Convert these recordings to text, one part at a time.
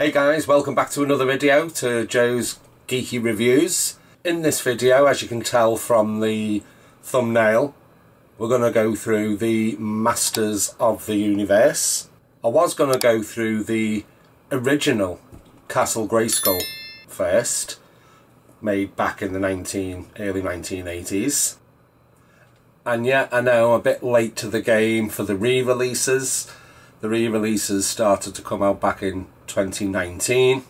Hey guys, welcome back to another video to Joe's Geeky Reviews. In this video, as you can tell from the thumbnail, we're going to go through the Masters of the Universe. I was going to go through the original Castle Grayskull first, made back in the 19 early 1980s. And yet I know I'm a bit late to the game for the re-releases. The re-releases started to come out back in 2019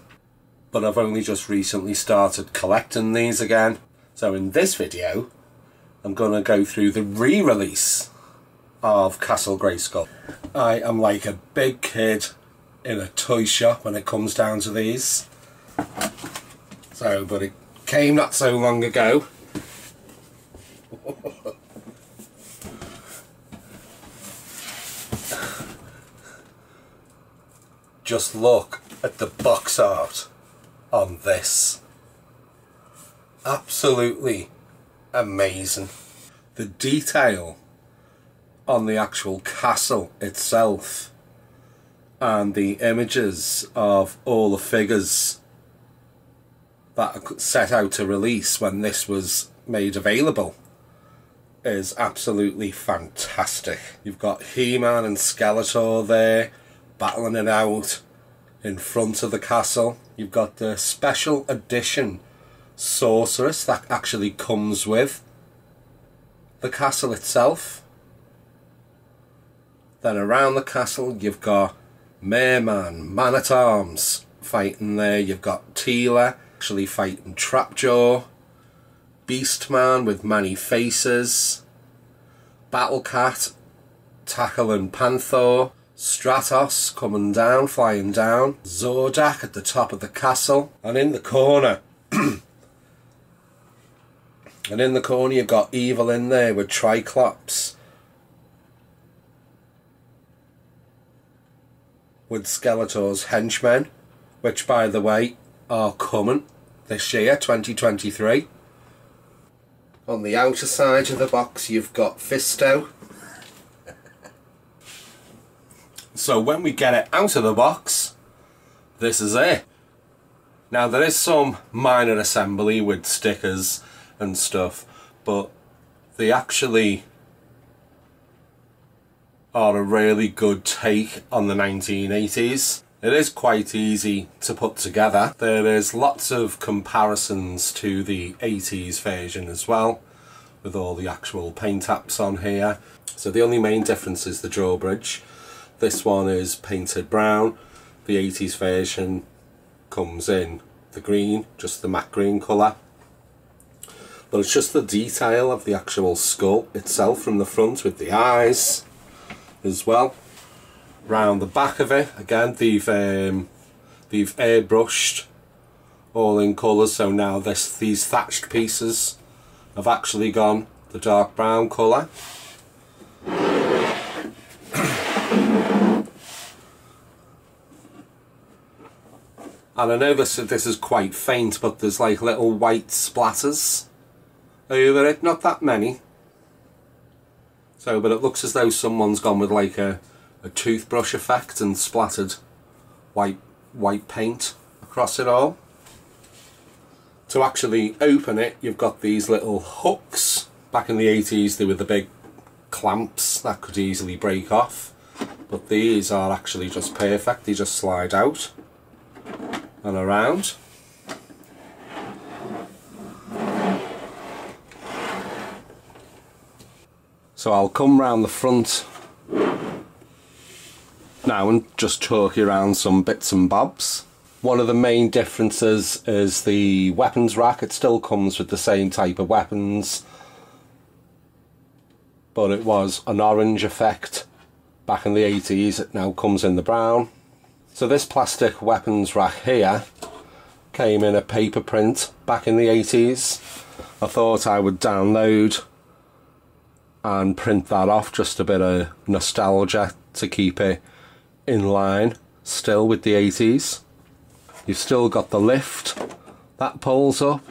but I've only just recently started collecting these again. So in this video I'm going to go through the re-release of Castle Grayskull. I am like a big kid in a toy shop when it comes down to these. So, but it came not so long ago. Just look at the box art on this. Absolutely amazing. The detail on the actual castle itself and the images of all the figures that set out to release when this was made available is absolutely fantastic. You've got He-Man and Skeletor there battling it out in front of the castle. You've got the special edition sorceress that actually comes with the castle itself. Then around the castle you've got Merman, Man at Arms fighting there. You've got Teela actually fighting Trapjaw, Beastman with Man-E-Faces, Battle Cat tackling Panthor, Stratos coming down, flying down, Zodak at the top of the castle, and in the corner, and in the corner you've got Evil-Lyn there with Triclops, with Skeletor's henchmen, which by the way are coming this year, 2023. On the outer side of the box you've got Fisto, So when we get it out of the box, this is it. Now there is some minor assembly with stickers and stuff, but they actually are a really good take on the 1980s. It is quite easy to put together. There is lots of comparisons to the 80s version as well, with all the actual paint apps on here. So the only main difference is the drawbridge. This one is painted brown. The 80s version comes in the green, just the matte green colour. But it's just the detail of the actual skull itself from the front with the eyes as well. Round the back of it, again, they've um, they've airbrushed all in colours. So now this these thatched pieces have actually gone the dark brown colour. And I know this, this is quite faint, but there's like little white splatters over it. Not that many. So, but it looks as though someone's gone with like a, a toothbrush effect and splattered white, white paint across it all. To actually open it, you've got these little hooks. Back in the 80s, they were the big clamps that could easily break off. But these are actually just perfect, they just slide out and around. So I'll come round the front now and just talk you around some bits and bobs. One of the main differences is the weapons rack. It still comes with the same type of weapons, but it was an orange effect back in the 80s. It now comes in the brown. So this plastic weapons rack here came in a paper print back in the 80s. I thought I would download and print that off, just a bit of nostalgia to keep it in line still with the 80s. You've still got the lift that pulls up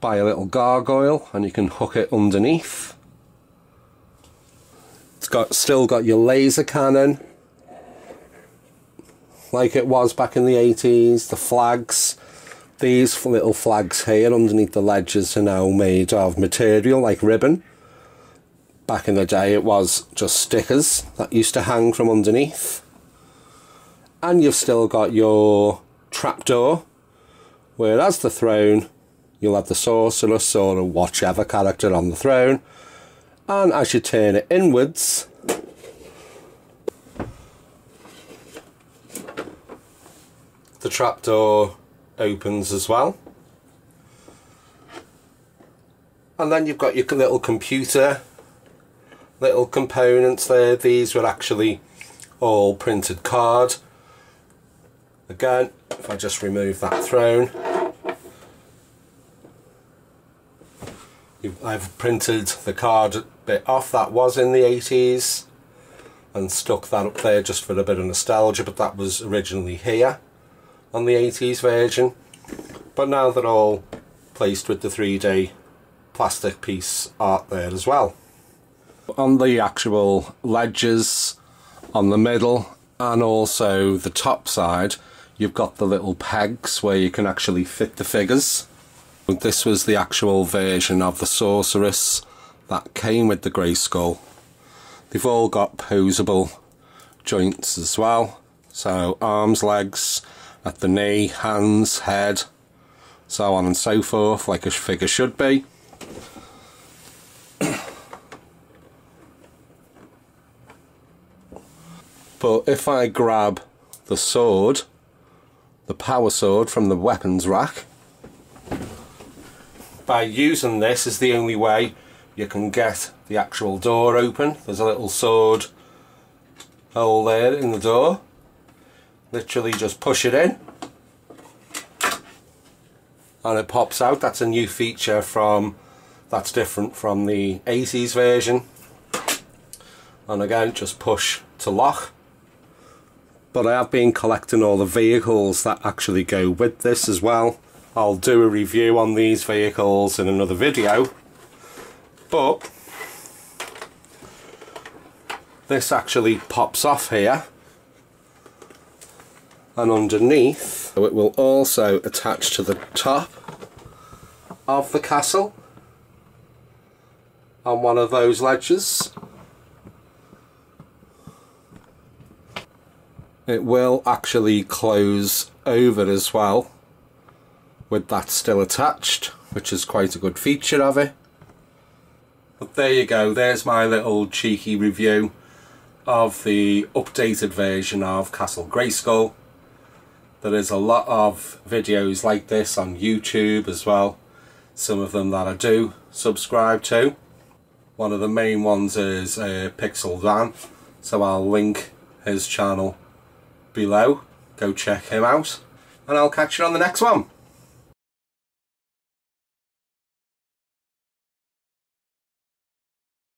by a little gargoyle and you can hook it underneath. It's got still got your laser cannon like it was back in the 80s. The flags, these little flags here underneath the ledges are now made of material like ribbon. Back in the day it was just stickers that used to hang from underneath. And you've still got your trapdoor, where as the throne you'll have the sorceress or whichever character on the throne and as you turn it inwards the trapdoor opens as well. And then you've got your little computer little components there. These were actually all printed card. Again if I just remove that throne. I've printed the card bit off that was in the 80s and stuck that up there just for a bit of nostalgia but that was originally here on the 80s version but now they're all placed with the 3D plastic piece art there as well. On the actual ledges on the middle and also the top side you've got the little pegs where you can actually fit the figures. This was the actual version of the sorceress that came with the Grayskull. They've all got posable joints as well. So arms, legs, at the knee, hands, head, so on and so forth, like a figure should be. but if I grab the sword, the power sword from the weapons rack, by using this is the only way you can get the actual door open. There's a little sword hole there in the door literally just push it in. And it pops out. That's a new feature from that's different from the 80s version. And again just push to lock. But I have been collecting all the vehicles that actually go with this as well. I'll do a review on these vehicles in another video. But this actually pops off here and underneath it will also attach to the top of the castle. On one of those ledges. It will actually close over as well with that still attached which is quite a good feature of it. But there you go. There's my little cheeky review of the updated version of Castle Grayskull there is a lot of videos like this on YouTube as well. Some of them that I do subscribe to. One of the main ones is uh, Pixel Dan. So I'll link his channel below. Go check him out. And I'll catch you on the next one.